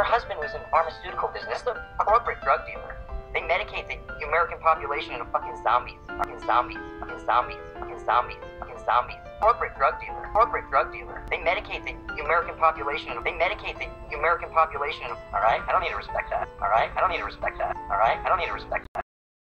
her husband was in pharmaceutical business, the corporate drug dealer. They medicate the American population into fucking zombies. Fucking zombies. Fucking zombies. Fucking zombies. Fucking zombies. Corporate drug dealer. Corporate drug dealer. They medicate the American population. They medicate the American population. All right. I don't need to respect that. All right. I don't need to respect that. All right. I don't need to respect that.